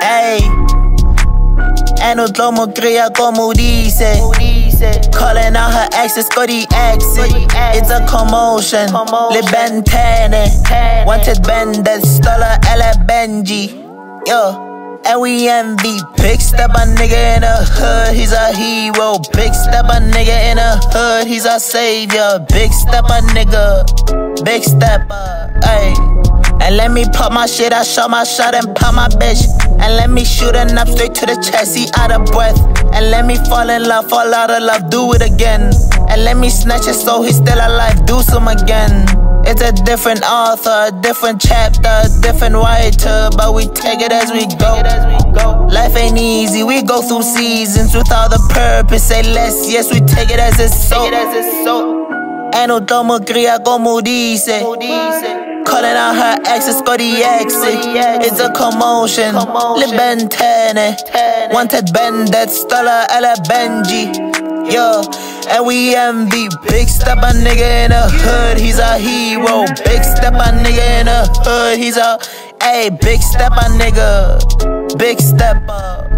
Ey, en nu glömmer grejer como dice Calling out her exes, go the exit. It's a commotion, le bentene Wanted bender, stoller eller Benji. Yo and we envy Big step a nigga in the hood, he's a hero Big step a nigga in the hood, he's a savior Big step a nigga, big stepper, ayy and let me pop my shit, I shot my shot and pop my bitch. And let me shoot her up straight to the chest, he out of breath. And let me fall in love, fall out of love, do it again. And let me snatch it so he's still alive, do some again. It's a different author, different chapter, different writer, but we take it as we go. Life ain't easy, we go through seasons without the purpose. Say less, yes, we take it as it's so. Ain't no tomo cría como dice. Calling out her exes, go the exit. It's a commotion. Le bentene. Wanted bender, stoller, ella Benji. Yo, and we envy. Big step a nigga in the hood, he's a hero. Big step a nigga in the hood, he's a. Ayy, big step a nigga. Big step ayy.